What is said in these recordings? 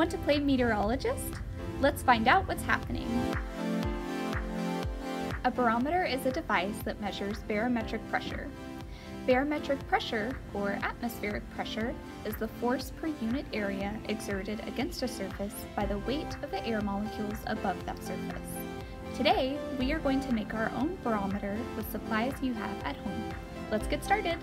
Want to play meteorologist? Let's find out what's happening. A barometer is a device that measures barometric pressure. Barometric pressure, or atmospheric pressure, is the force per unit area exerted against a surface by the weight of the air molecules above that surface. Today, we are going to make our own barometer with supplies you have at home. Let's get started!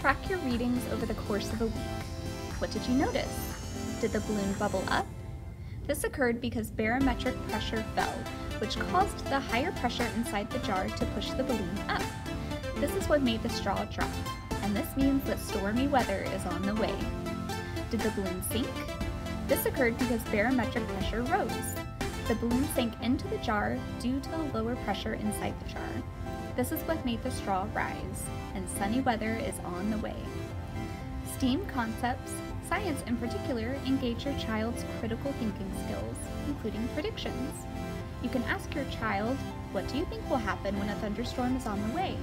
Track your readings over the course of a week. What did you notice? Did the balloon bubble up? This occurred because barometric pressure fell, which caused the higher pressure inside the jar to push the balloon up. This is what made the straw drop, and this means that stormy weather is on the way. Did the balloon sink? This occurred because barometric pressure rose. The balloon sank into the jar due to the lower pressure inside the jar. This is what made the straw rise, and sunny weather is on the way. STEAM concepts, science in particular, engage your child's critical thinking skills, including predictions. You can ask your child, what do you think will happen when a thunderstorm is on the way?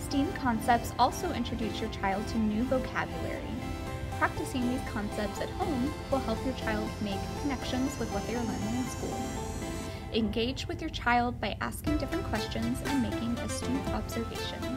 STEAM concepts also introduce your child to new vocabulary. Practicing these concepts at home will help your child make connections with what they are learning in school. Engage with your child by asking different questions and making astute observations.